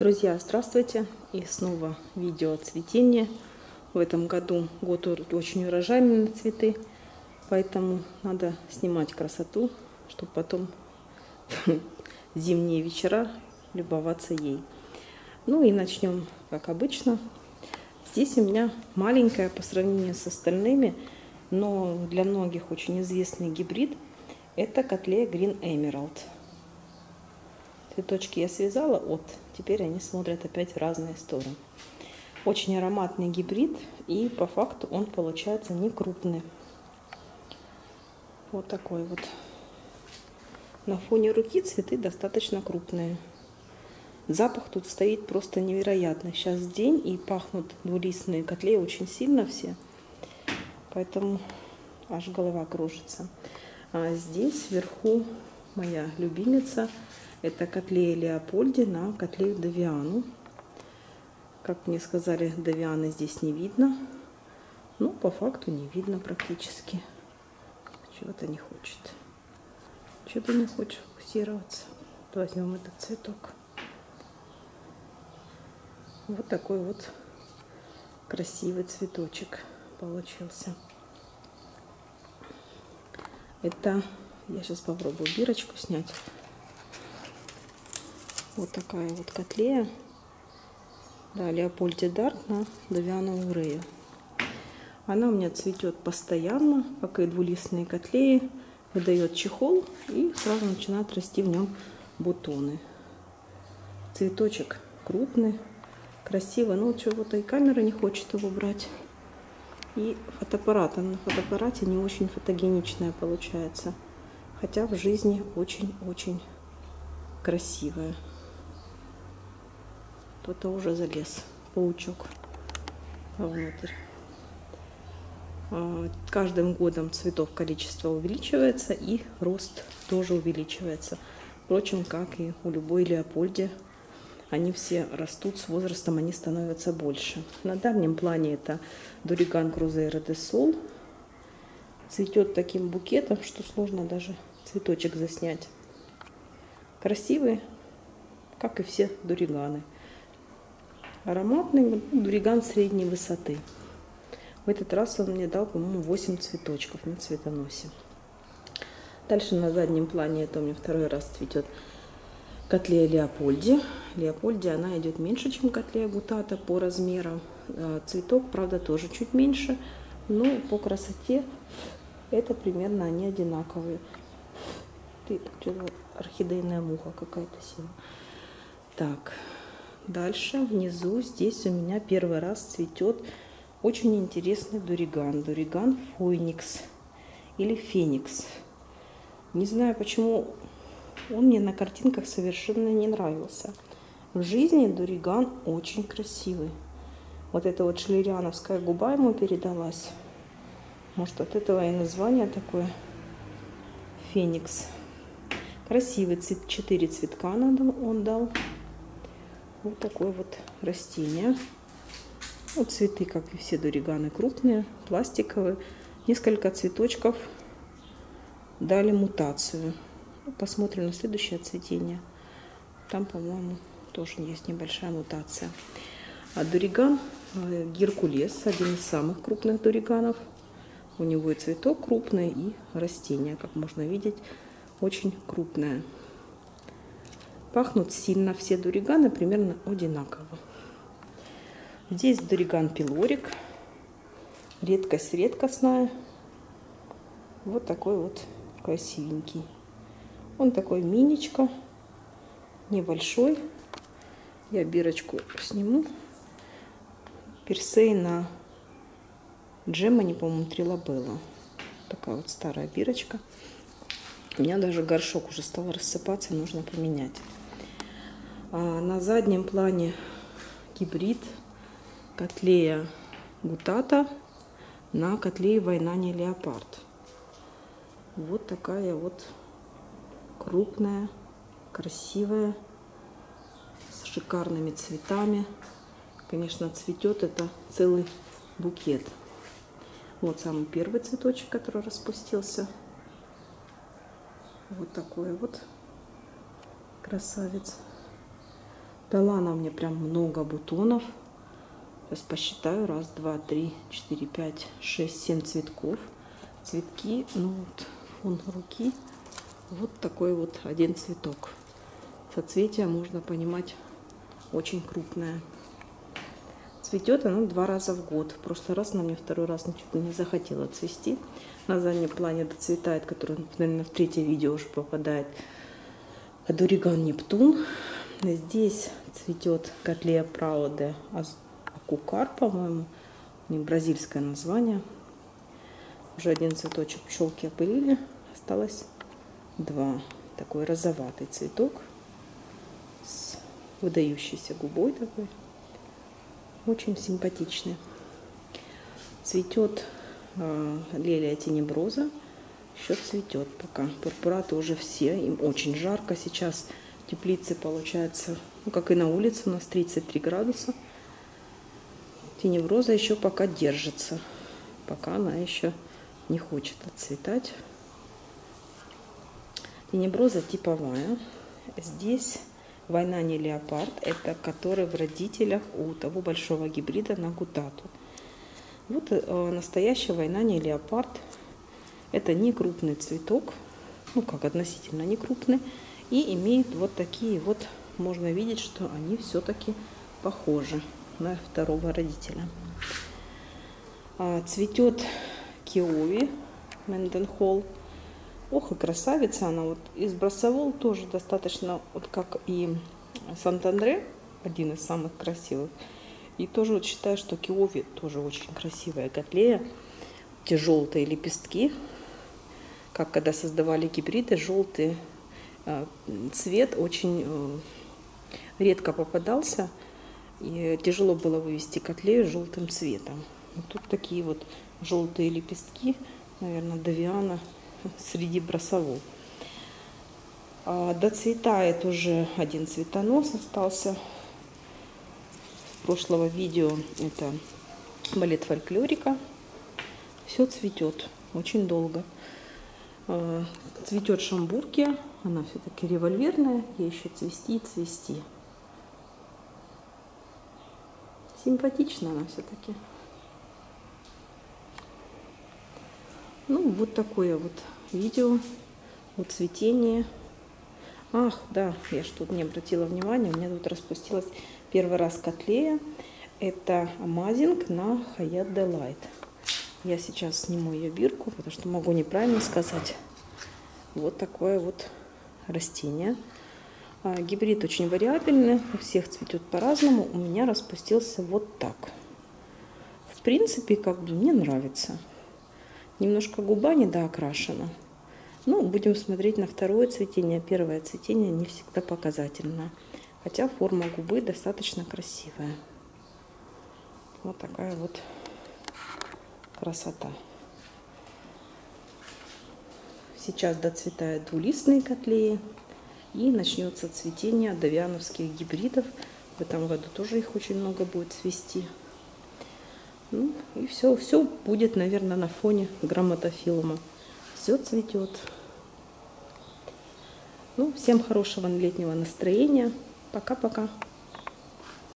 Друзья, здравствуйте! И снова видео цветения. В этом году год очень урожайный на цветы, поэтому надо снимать красоту, чтобы потом зимние вечера любоваться ей. Ну и начнем, как обычно. Здесь у меня маленькая по сравнению с остальными, но для многих очень известный гибрид. Это котлея Green Emerald. Цветочки я связала от, теперь они смотрят опять в разные стороны. Очень ароматный гибрид и по факту он получается не крупный. Вот такой вот. На фоне руки цветы достаточно крупные. Запах тут стоит просто невероятный. Сейчас день и пахнут двулистные котли очень сильно все. Поэтому аж голова кружится. А здесь вверху моя любимица – это котлея Леопольди на котлею Давиану. Как мне сказали, Давианы здесь не видно. Ну, по факту не видно практически. Чего-то не хочет. Что-то не хочет фокусироваться. Возьмем этот цветок. Вот такой вот красивый цветочек получился. Это я сейчас попробую бирочку снять. Вот такая вот котлея. Да, Леопольде Дарк на Давиановую Рею. Она у меня цветет постоянно, как и двулистные котлеи. Выдает чехол и сразу начинают расти в нем бутоны. Цветочек крупный, красиво. Но вот чего-то и камера не хочет его брать. И фотоаппарат. на фотоаппарате не очень фотогеничная получается. Хотя в жизни очень-очень красивая. Кто-то уже залез, паучок, вовнутрь. А, каждым годом цветов количество увеличивается и рост тоже увеличивается. Впрочем, как и у любой леопольди, они все растут с возрастом, они становятся больше. На дальнем плане это Дуриган Крузейра де Сол. Цветет таким букетом, что сложно даже цветочек заснять. Красивый, как и все дуриганы ароматный дуриган средней высоты. В этот раз он мне дал, по-моему, 8 цветочков на цветоносе. Дальше на заднем плане, это у меня второй раз цветет котлея Леопольди. Леопольди, она идет меньше, чем котлея Гутата по размерам. А, цветок, правда, тоже чуть меньше, но по красоте это примерно они одинаковые. Ты, орхидейная муха какая-то села. Так, Дальше внизу здесь у меня первый раз цветет очень интересный дуриган. Дуриган Фойникс или Феникс. Не знаю, почему он мне на картинках совершенно не нравился. В жизни дуриган очень красивый. Вот эта вот шлериановская губа ему передалась. Может, от этого и название такое. Феникс. Красивый цвет, четыре цветка он дал. Вот такое вот растение. Вот цветы, как и все дуриганы, крупные, пластиковые. Несколько цветочков дали мутацию. Посмотрим на следующее цветение. Там, по-моему, тоже есть небольшая мутация. А дуриган э, Геркулес, один из самых крупных дуриганов. У него и цветок крупный, и растение, как можно видеть, очень крупное. Пахнут сильно все дуриганы примерно одинаково. Здесь дуриган пилорик. Редкость редкостная. Вот такой вот красивенький. Он такой миничка, небольшой. Я бирочку сниму. Персей на Джемани, по-моему, Трилабелла. Такая вот старая бирочка. У меня даже горшок уже стал рассыпаться, нужно поменять. А на заднем плане гибрид котлея гутата на котлее война не леопард. Вот такая вот крупная, красивая, с шикарными цветами. Конечно, цветет это целый букет. Вот самый первый цветочек, который распустился. Вот такой вот красавец. Дала она мне прям много бутонов. Сейчас посчитаю. Раз, два, три, четыре, пять, шесть, семь цветков. Цветки, ну вот, фон руки. Вот такой вот один цветок. Соцветие можно понимать очень крупное. Цветет она два раза в год. В прошлый раз она мне второй раз ничего не захотела цвести. На заднем плане доцветает, который, наверное, в третье видео уже попадает. Адуриган Нептун. Здесь цветет Котлея Прауде Акукар, по-моему. Не бразильское название. Уже один цветочек пчелки опылили. Осталось два. Такой розоватый цветок с выдающейся губой такой. Очень симпатичный. Цветет э, лилия тенеброза. Еще цветет пока. Пурпураты уже все. Им очень жарко сейчас. Теплицы получается, ну как и на улице, у нас 33 градуса. Тенеброза еще пока держится. Пока она еще не хочет отцветать. Тенеброза типовая. Здесь Война не леопард, это который в родителях у того большого гибрида на гутату. Вот э, настоящая война не леопард. Это не крупный цветок, ну как относительно не крупный, и имеет вот такие вот, можно видеть, что они все-таки похожи на второго родителя. А, цветет киови, Менденхолл. Ох, и красавица она. Вот из Брасовол тоже достаточно, вот как и Сант-Андре, один из самых красивых. И тоже вот считаю, что Киови тоже очень красивая котлея. Те желтые лепестки, как когда создавали гибриды, желтый э, цвет очень э, редко попадался. И тяжело было вывести котлею желтым цветом. Вот тут такие вот желтые лепестки, наверное, Давиана среди бросовов. А, доцветает уже один цветонос остался. С прошлого видео это балет фольклорика. Все цветет очень долго. А, цветет шамбурки. Она все-таки револьверная. Ей еще цвести и цвести. Симпатична она все-таки. Ну, вот такое вот видео о цветении. Ах, да, я что тут не обратила внимания, у меня тут распустилась первый раз котлея. Это амазинг на Hayat Delight. Я сейчас сниму ее бирку, потому что могу неправильно сказать. Вот такое вот растение. А, гибрид очень вариабельный, у всех цветет по-разному. У меня распустился вот так. В принципе, как бы мне нравится. Немножко губа недоокрашена. Ну, будем смотреть на второе цветение. Первое цветение не всегда показательно. Хотя форма губы достаточно красивая. Вот такая вот красота. Сейчас доцветают двулистные котлеи. И начнется цветение давиановских гибридов. В этом году тоже их очень много будет цвести. Ну, и все, все будет, наверное, на фоне грамотофилма. Все цветет. Ну, всем хорошего летнего настроения. Пока-пока.